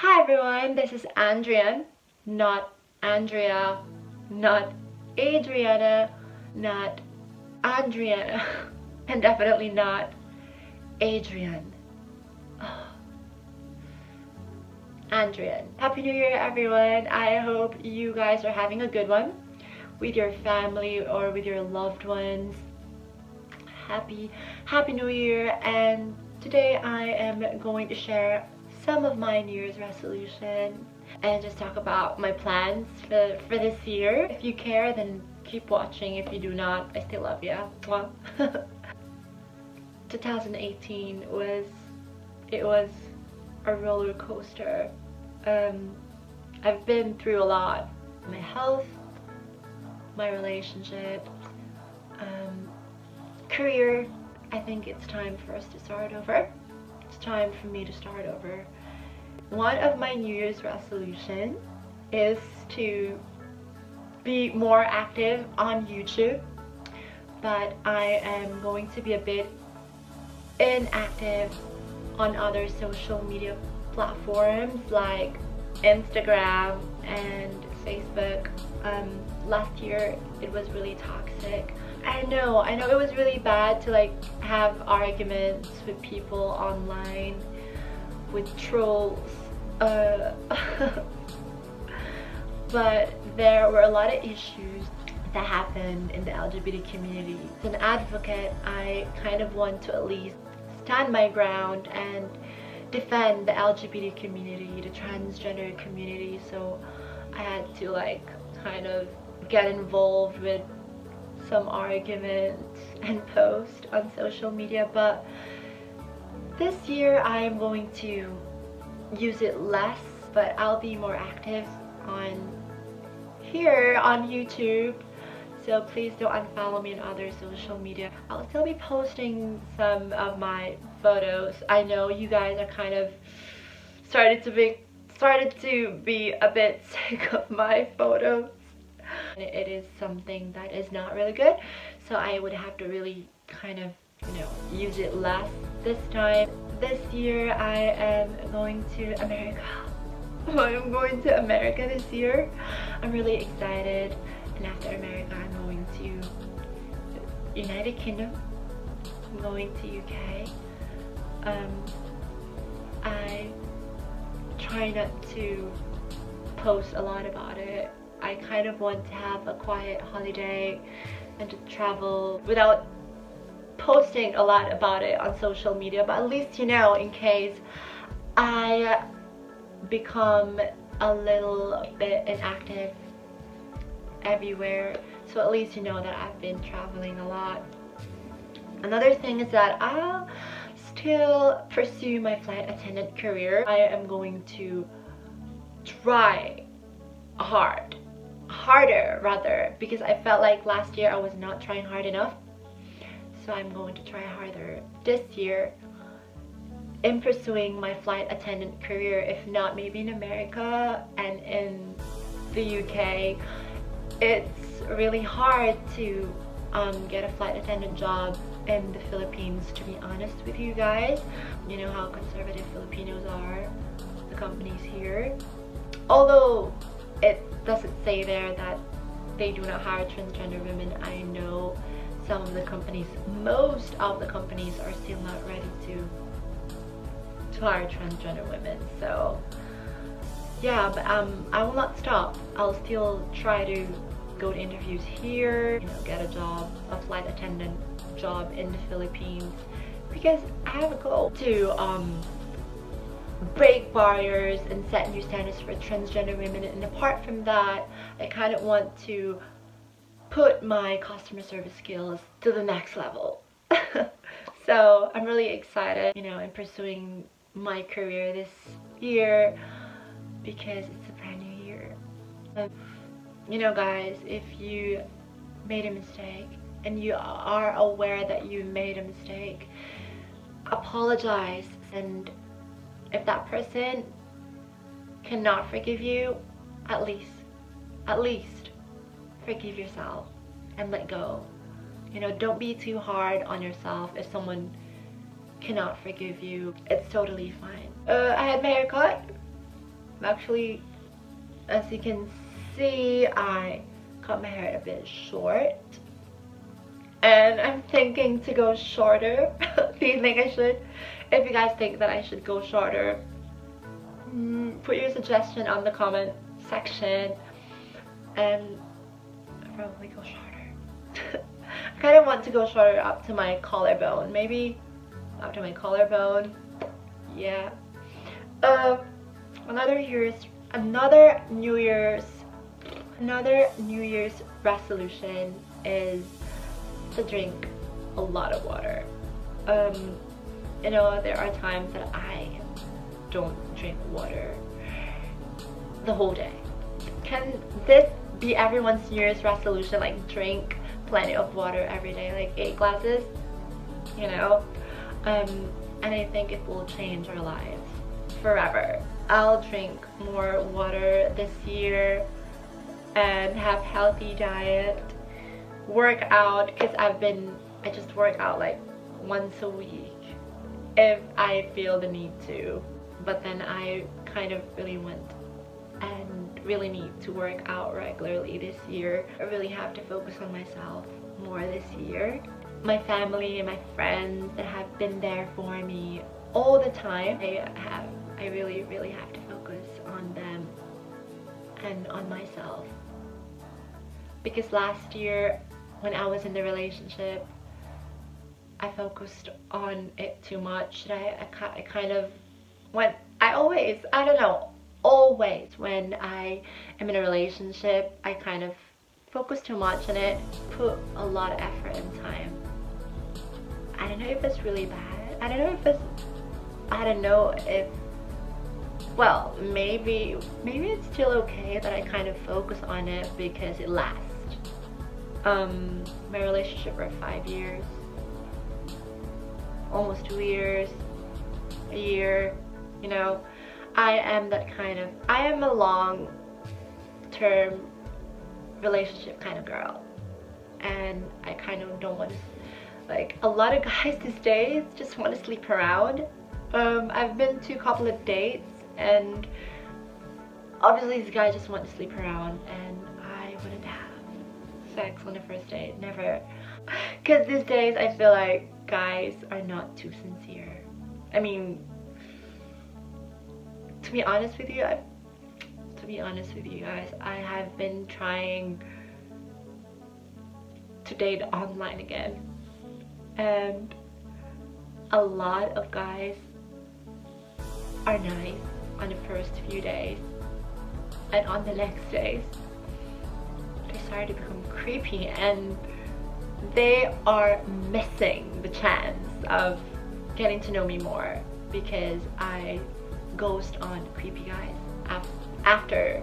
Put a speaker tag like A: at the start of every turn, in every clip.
A: Hi everyone, this is Andrian, not Andrea, not Adriana, not Andriana, and definitely not Adrian. Oh. Andrian. Happy New Year everyone. I hope you guys are having a good one with your family or with your loved ones. Happy, happy New Year and today I am going to share some of my New Year's resolution and just talk about my plans for, for this year. If you care then keep watching. If you do not, I still love you. 2018 was, it was a roller coaster. Um, I've been through a lot. My health, my relationship, um, career. I think it's time for us to start over. It's time for me to start over. One of my New Year's resolution is to be more active on YouTube but I am going to be a bit inactive on other social media platforms like Instagram and Facebook. Um, last year it was really toxic. I know, I know it was really bad to like have arguments with people online, with trolls. Uh, but there were a lot of issues that happened in the LGBT community. As an advocate, I kind of want to at least stand my ground and defend the LGBT community, the transgender community, so I had to like kind of get involved with some arguments and post on social media but this year I'm going to use it less but I'll be more active on here on YouTube so please don't unfollow me on other social media. I'll still be posting some of my photos. I know you guys are kind of started to be started to be a bit sick of my photos. It is something that is not really good, so I would have to really kind of, you know, use it less this time. This year I am going to America. I'm going to America this year. I'm really excited and after America I'm going to United Kingdom I'm going to UK um, I try not to post a lot about it I kind of want to have a quiet holiday and to travel without posting a lot about it on social media but at least you know in case I become a little bit inactive everywhere. So at least you know that I've been traveling a lot. Another thing is that I'll still pursue my flight attendant career. I am going to try hard harder rather because I felt like last year I was not trying hard enough so I'm going to try harder this year in pursuing my flight attendant career if not maybe in America and in the UK it's really hard to um, get a flight attendant job in the Philippines to be honest with you guys. You know how conservative Filipinos are, the companies here. Although it doesn't say there that they do not hire transgender women, I know some of the companies, most of the companies are still not ready to, to hire transgender women. So yeah, but um, I will not stop. I'll still try to go to interviews here, you know, get a job, a flight attendant job in the Philippines because I have a goal to um, break barriers and set new standards for transgender women and apart from that I kind of want to put my customer service skills to the next level. So I'm really excited you know in pursuing my career this year because it's a brand new year. Um, you know guys if you made a mistake and you are aware that you made a mistake apologize. And if that person cannot forgive you at least at least forgive yourself and let go you know don't be too hard on yourself if someone cannot forgive you it's totally fine uh, I had my hair cut actually, as you can see, I cut my hair a bit short. And I'm thinking to go shorter. Do you think I should? If you guys think that I should go shorter, mm, put your suggestion on the comment section and probably go shorter. I kind of want to go shorter up to my collarbone. Maybe up to my collarbone. Yeah. Uh, another year's, another New Year's, another New Year's resolution is to drink a lot of water. Um, you know, there are times that I don't drink water the whole day. Can this be everyone's New Year's resolution? Like drink plenty of water every day, like eight glasses, you know? Um, and I think it will change our lives forever. I'll drink more water this year and have healthy diet, work out, because I've been, I just work out like once a week if I feel the need to. But then I kind of really want and really need to work out regularly this year. I really have to focus on myself more this year. My family and my friends that have been there for me all the time, I have I really really have to focus on them and on myself. Because last year when I was in the relationship I focused on it too much. I, I, I kind of went, I always, I don't know, always when I am in a relationship, I kind of focus too much on it, put a lot of effort and time. I don't know if it's really bad. I don't know if it's, I don't know if, well, maybe, maybe it's still okay that I kind of focus on it because it lasts. Um, my relationship for five years almost two years, a year, you know. I am that kind of, I am a long term relationship kind of girl. And I kind of don't want to, like a lot of guys these days just want to sleep around. Um, I've been to a couple of dates and obviously these guys just want to sleep around and I wouldn't have sex on the first date, never. Because these days I feel like guys are not too sincere. I mean, to be honest with you, I, to be honest with you guys, I have been trying to date online again. And a lot of guys are nice on the first few days. And on the next days, they start to become creepy and they are missing the chance of getting to know me more because I ghost on creepy guys after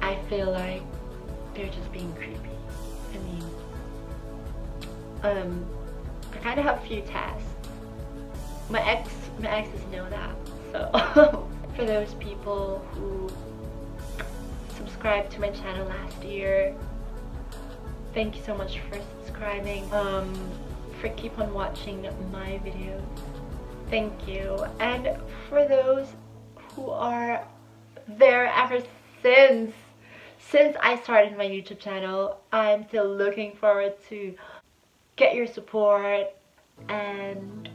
A: I feel like they're just being creepy. I mean, um, I kind of have a few tests. My ex, my exes know that. So for those people who subscribed to my channel last year, thank you so much for subscribing um for keep on watching my videos thank you. And for those who are there ever since since I started my YouTube channel I'm still looking forward to get your support. And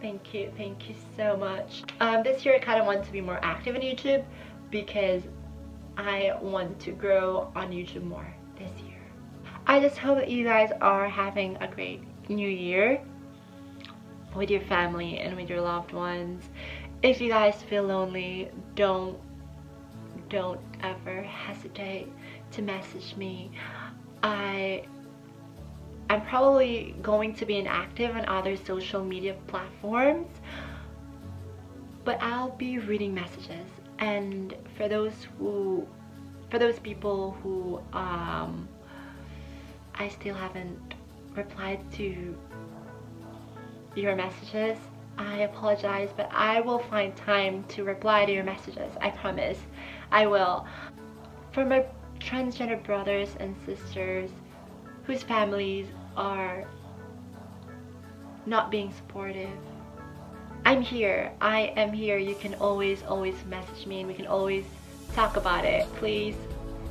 A: thank you thank you so much. Um, this year I kind of want to be more active on YouTube because I want to grow on YouTube more this year. I just hope that you guys are having a great new year with your family and with your loved ones. If you guys feel lonely, don't don't ever hesitate to message me. I I'm probably going to be inactive on other social media platforms, but I'll be reading messages. And for those who for those people who um, I still haven't replied to your messages, I apologize, but I will find time to reply to your messages. I promise. I will. For my transgender brothers and sisters whose families are not being supportive, I'm here. I am here. You can always, always message me and we can always talk about it. Please,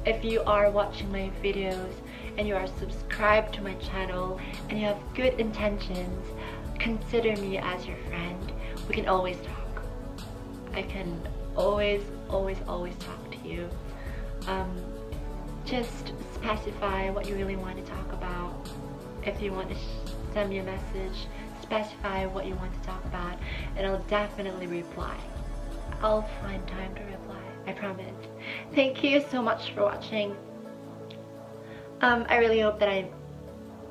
A: if you are watching my videos and you are subscribed to my channel and you have good intentions, consider me as your friend. We can always talk. I can always, always, always talk to you. Um, just specify what you really want to talk about. If you want to send me a message, specify what you want to talk about and I'll definitely reply. I'll find time to reply, I promise. Thank you so much for watching. Um, I really hope that I,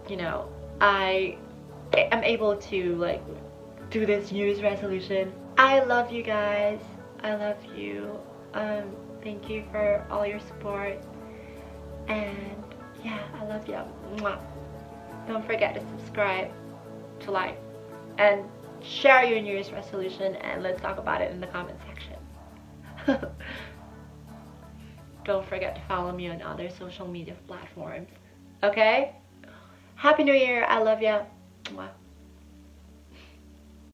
A: you know, I am able to like do this New Year's resolution. I love you guys. I love you. Um, thank you for all your support. And yeah, I love you. Mwah. Don't forget to subscribe, to like, and share your New Year's resolution and let's talk about it in the comment section. Don't forget to follow me on other social media platforms. Okay? Happy New Year. I love you. Ouais.